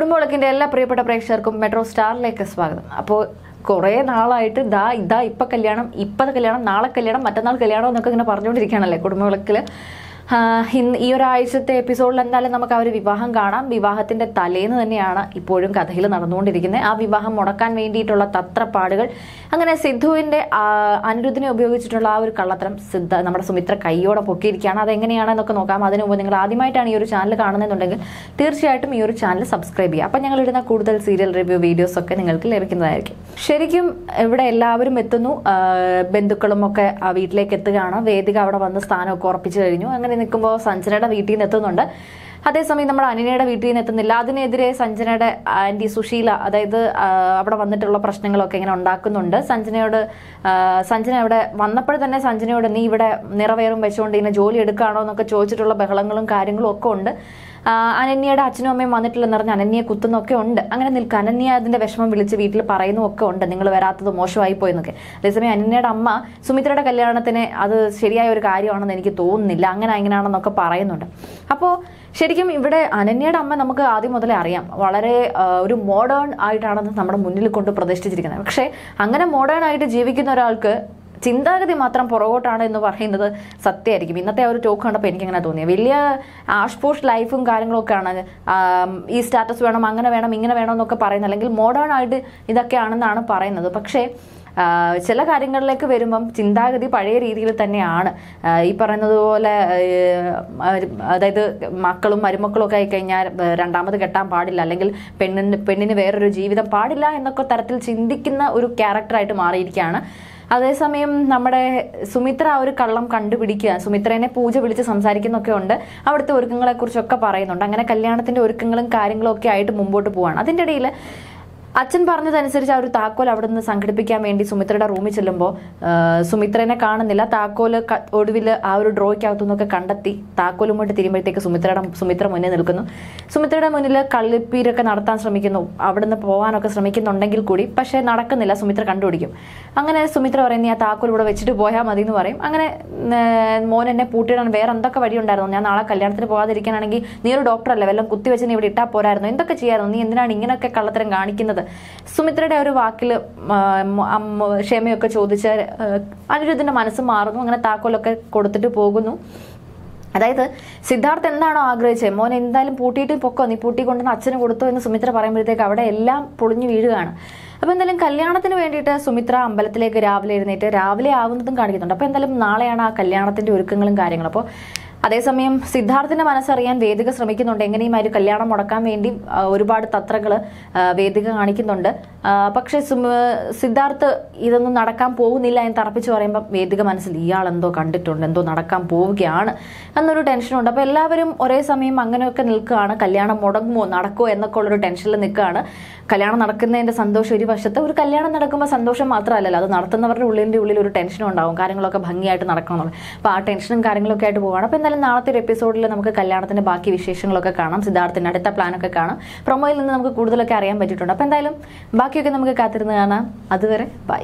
കുടുംബവിളക്കിന്റെ എല്ലാ പ്രിയപ്പെട്ട പ്രേക്ഷകർക്കും മെട്രോ സ്റ്റാറിലേക്ക് സ്വാഗതം. അപ്പോൾ കുറേ നാളായിട്ട് ദാ ഇതാ ഇപ്പം കല്യാണം ഇപ്പം കല്യാണം നാളെ കല്യാണം മറ്റന്നാൾ കല്യാണം എന്നൊക്കെ ഇങ്ങനെ പറഞ്ഞുകൊണ്ടിരിക്കുകയാണല്ലേ കുടുംബവിളക്കിൽ ഈ ഒരാഴ്ചത്തെ എപ്പിസോഡിൽ എന്തായാലും നമുക്ക് ആ ഒരു വിവാഹം കാണാം. വിവാഹത്തിന്റെ തലേന്ന് തന്നെയാണ് ഇപ്പോഴും കഥയിൽ നടന്നുകൊണ്ടിരിക്കുന്നത്. ആ വിവാഹം മുടക്കാൻ വേണ്ടിയിട്ടുള്ള തത്രപ്പാടുകൾ. അങ്ങനെ സിദ്ധുവിന്റെ അനിരുദ്ധിനെ ഉപയോഗിച്ചിട്ടുള്ള ആ ഒരു കള്ളത്തരം സിദ്ധ നമ്മുടെ സുമിത്ര കൈയോടെ പൊക്കിയിരിക്കുകയാണ്. അതെങ്ങനെയാണെന്നൊക്കെ നോക്കാം. അതിനു മുമ്പ് നിങ്ങൾ ആദ്യമായിട്ടാണ് ഈ ഒരു ചാനൽ കാണുന്നതെന്നുണ്ടെങ്കിൽ തീർച്ചയായിട്ടും ഈ ഒരു ചാനൽ സബ്സ്ക്രൈബ് ചെയ്യുക. അപ്പം ഞങ്ങൾ ഇടുന്ന കൂടുതൽ സീരിയൽ റിവ്യൂ വീഡിയോസ് ഒക്കെ നിങ്ങൾക്ക് ലഭിക്കുന്നതായിരിക്കും. ശരിക്കും ഇവിടെ എല്ലാവരും എത്തുന്നു. ബന്ധുക്കളും ഒക്കെ ആ വീട്ടിലേക്ക് എത്തുകയാണ്. വേദിക അവിടെ വന്ന് സ്ഥാനമൊക്കെ ഉറപ്പിച്ചു കഴിഞ്ഞു. അങ്ങനെ നിൽക്കുമ്പോൾ സഞ്ജനയുടെ വീട്ടിൽ നിന്ന് എത്തുന്നുണ്ട്. അതേസമയം നമ്മുടെ അനിനയുടെ വീട്ടിൽ നിന്ന് എത്തുന്നില്ല. അതിനെതിരെ സഞ്ജനയുടെ ആന്റി സുശീല അതായത് അവിടെ വന്നിട്ടുള്ള പ്രശ്നങ്ങളൊക്കെ ഇങ്ങനെ ഉണ്ടാക്കുന്നുണ്ട്. സഞ്ജനയോട് സഞ്ജന അവിടെ വന്നപ്പോൾ തന്നെ സഞ്ജനയോട് നീ ഇവിടെ നിറവേറും വെച്ചുകൊണ്ട് ഇങ്ങനെ ജോലി എടുക്കുകയാണോ എന്നൊക്കെ ചോദിച്ചിട്ടുള്ള ബഹളങ്ങളും കാര്യങ്ങളും ഒക്കെ ഉണ്ട്. അനന്യയുടെ അച്ഛനും അമ്മയും വന്നിട്ടില്ലെന്ന് പറഞ്ഞ് അനന്യയെ കുത്തുന്നൊക്കെ ഉണ്ട്. അങ്ങനെ നിൽക്കുക അനന്യ അതിന്റെ വിഷമം വിളിച്ച് വീട്ടിൽ പറയുന്നൊക്കെ ഉണ്ട്. നിങ്ങൾ വരാത്തത് മോശമായി പോയെന്നൊക്കെ. അതേസമയം അനന്യയുടെ അമ്മ സുമിത്രയുടെ കല്യാണത്തിന് അത് ശരിയായ ഒരു കാര്യമാണെന്ന് എനിക്ക് തോന്നുന്നില്ല. അങ്ങനെ അങ്ങനെയാണെന്നൊക്കെ പറയുന്നുണ്ട്. അപ്പോൾ ശരിക്കും ഇവിടെ അനന്യയുടെ അമ്മ നമുക്ക് ആദ്യം മുതലേ അറിയാം. വളരെ ഒരു മോഡേൺ ആയിട്ടാണ് നമ്മുടെ മുന്നിൽ കൊണ്ട് പ്രതിഷ്ഠിച്ചിരിക്കുന്നത്. പക്ഷേ അങ്ങനെ മോഡേൺ ആയിട്ട് ജീവിക്കുന്ന ഒരാൾക്ക് ചിന്താഗതി മാത്രം പുറകോട്ടാണ് എന്ന് പറയുന്നത് സത്യമായിരിക്കും. ഇന്നത്തെ ആ ഒരു ടോക്ക് കണ്ടപ്പോൾ എനിക്കങ്ങനെ തോന്നിയത് വലിയ ആഷ്പോഷ് ലൈഫും കാര്യങ്ങളൊക്കെയാണ് ഈ സ്റ്റാറ്റസ് വേണം അങ്ങനെ വേണം ഇങ്ങനെ വേണം എന്നൊക്കെ പറയുന്നത്. അല്ലെങ്കിൽ മോഡേൺ ആയിട്ട് ഇതൊക്കെയാണെന്നാണ് പറയുന്നത്. പക്ഷേ ചില കാര്യങ്ങളിലേക്ക് വരുമ്പം ചിന്താഗതി പഴയ രീതിയിൽ തന്നെയാണ്. ഈ പറയുന്നത് പോലെ അതായത് മക്കളും മരുമക്കളും ഒക്കെ ആയിക്കഴിഞ്ഞാൽ രണ്ടാമത് കെട്ടാൻ പാടില്ല. അല്ലെങ്കിൽ പെണ്ണിന് പെണ്ണിന് വേറൊരു ജീവിതം പാടില്ല എന്നൊക്കെ തരത്തിൽ ചിന്തിക്കുന്ന ഒരു ക്യാരക്ടറായിട്ട് മാറിയിരിക്കുകയാണ്. അതേസമയം നമ്മുടെ സുമിത്ര ആ ഒരു കള്ളം കണ്ടുപിടിക്കുക സുമിത്രേനെ പൂജ വിളിച്ച് സംസാരിക്കുന്നൊക്കെ ഉണ്ട്. അവിടുത്തെ ഒരുക്കങ്ങളെ കുറിച്ചൊക്കെ പറയുന്നുണ്ട്. അങ്ങനെ കല്യാണത്തിന്റെ ഒരുക്കങ്ങളും കാര്യങ്ങളും ഒക്കെ ആയിട്ട് മുമ്പോട്ട് പോവാണ്. അതിന്റെ ഇടയിൽ അച്ഛൻ പറഞ്ഞതനുസരിച്ച് ആ ഒരു താക്കോൽ അവിടെ നിന്ന് സംഘടിപ്പിക്കാൻ വേണ്ടി സുമിത്രയുടെ റൂമിൽ ചെല്ലുമ്പോൾ സുമിത്രനെ കാണുന്നില്ല. താക്കോൽ ഒടുവിൽ ആ ഒരു ഡ്രോയ്ക്കകത്തു നിന്നൊക്കെ കണ്ടെത്തി താക്കോലുമായിട്ട് തിരുമ്പോഴത്തേക്ക് സുമിത്രയുടെ സുമിത്ര മുന്നേ നിൽക്കുന്നു. സുമിത്രയുടെ മുന്നിൽ കള്ളിപ്പീരൊക്കെ നടത്താൻ ശ്രമിക്കുന്നു. അവിടെ നിന്ന് പോകാനൊക്കെ ശ്രമിക്കുന്നുണ്ടെങ്കിൽ കൂടി പക്ഷേ നടക്കുന്നില്ല. സുമിത്ര കണ്ടുപിടിക്കും. അങ്ങനെ സുമിത്ര പറയുന്നത് ആ താക്കോൽ ഇവിടെ വെച്ചിട്ട് പോയാൽ മതി എന്ന് പറയും. അങ്ങനെ മോൻ എന്നെ പൂട്ടിയിടാൻ വേറെ എന്തൊക്കെ വഴിയുണ്ടായിരുന്നു ഞാൻ നാളെ കല്യാണത്തിന് പോകാതിരിക്കാനാണെങ്കിൽ നീ ഒരു ഡോക്ടറല്ലേ വല്ലതും കുത്തി വെച്ച് നീ ഇവിടെ ഇട്ടാൽ പോരായിരുന്നു. എന്തൊക്കെ ചെയ്യായിരുന്നു? നീ എന്തിനാണ് ഇങ്ങനെയൊക്കെ കള്ളത്തരം കാണിക്കുന്നത്? സുമിത്രയുടെ ഒരു വാക്കിൽ ക്ഷമയൊക്കെ ചോദിച്ച അനിരുദ്ധിന്റെ മനസ്സ് മാറുന്നു അങ്ങനെ താക്കോലൊക്കെ കൊടുത്തിട്ട് പോകുന്നു. അതായത് സിദ്ധാർത്ഥ് എന്താണോ ആഗ്രഹിച്ചത് മോൻ എന്തായാലും പൂട്ടിയിട്ട് പൊക്കോ? നീ പൂട്ടി കൊണ്ടുവന്ന് അച്ഛന് കൊടുത്തോ എന്ന് സുമിത്ര പറയുമ്പോഴത്തേക്ക് അവിടെ എല്ലാം പൊളിഞ്ഞു വീഴുകയാണ്. അപ്പോൾ എന്തായാലും കല്യാണത്തിന് വേണ്ടിയിട്ട് സുമിത്ര അമ്പലത്തിലേക്ക് രാവിലെ എഴുന്നേറ്റ് രാവിലെ ആവുന്നതും കാണിക്കുന്നുണ്ട്. അപ്പോൾ എന്തായാലും നാളെയാണ് ആ കല്യാണത്തിന്റെ ഒരുക്കങ്ങളും കാര്യങ്ങളും. അപ്പോൾ അതേസമയം സിദ്ധാർത്ഥിന്റെ മനസ്സറിയാൻ വേദിക ശ്രമിക്കുന്നുണ്ട്. എങ്ങനെയും ആ ഒരു കല്യാണം മുടക്കാൻ വേണ്ടി ഒരുപാട് തത്രകൾ വേദിക കാണിക്കുന്നുണ്ട്. പക്ഷെ സിദ്ധാർത്ഥ് ഇതൊന്നും നടക്കാൻ പോകുന്നില്ല എന്ന് തറപ്പിച്ച് പറയുമ്പോൾ വേദിക മനസ്സിൽ ഇയാൾ എന്തോ കണ്ടിട്ടുണ്ട് എന്തോ നടക്കാൻ പോവുകയാണ് എന്നൊരു ടെൻഷനുണ്ട്. അപ്പോൾ എല്ലാവരും ഒരേ സമയം അങ്ങനെയൊക്കെ നിൽക്കുകയാണ്. കല്യാണം മുടങ്ങുമോ നടക്കുമോ എന്നൊക്കെ ഉള്ളൊരു ടെൻഷനിൽ നിൽക്കുകയാണ്. കല്യാണം നടക്കുന്നതിന്റെ സന്തോഷം ഒരു വശത്ത് ഒരു കല്യാണം നടക്കുമ്പോൾ സന്തോഷം മാത്രമല്ലല്ലോ. അത് നടത്തുന്നവരുടെ ഉള്ളിന്റെ ഉള്ളിൽ ഒരു ടെൻഷനും ഉണ്ടാവും. കാര്യങ്ങളൊക്കെ ഭംഗിയായിട്ട് നടക്കണമെന്നുള്ളത് അപ്പോൾ ആ ടെൻഷനും കാര്യങ്ങളൊക്കെ ആയിട്ട് പോവാണ്. അപ്പോൾ എന്തായാലും നാളത്തെ ഒരു എപ്പിസോഡിൽ നമുക്ക് കല്യാണത്തിന്റെ ബാക്കി വിശേഷങ്ങളൊക്കെ കാണാം. സിദ്ധാർത്ഥിന്റെ അടുത്ത പ്ലാനൊക്കെ കാണാം. പ്രൊമോയിൽ നിന്ന് നമുക്ക് കൂടുതലൊക്കെ അറിയാൻ പറ്റിയിട്ടുണ്ട്. അപ്പോൾ എന്തായാലും ബാക്കിയൊക്കെ നമുക്ക് കാത്തിരുന്ന് കാണാം. അതുവരെ ബൈ.